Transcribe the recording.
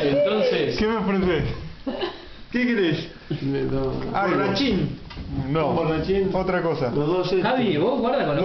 Entonces, ¿Qué me ofreces? ¿Qué querés? Borrachín. No. Borrachín. Otra cosa. Los dos. Este. Javi, vos guarda con los